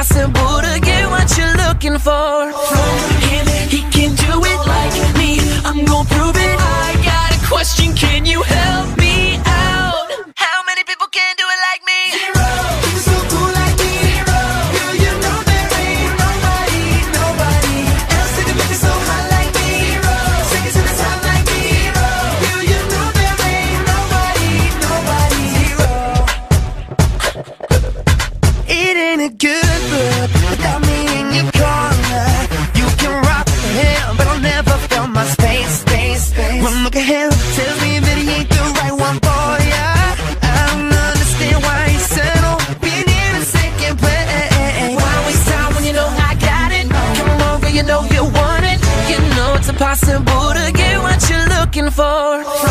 impossible to get what you're looking for. From him, he can do it like me. I'm gonna prove it. I got a question, can you impossible to get what you're looking for.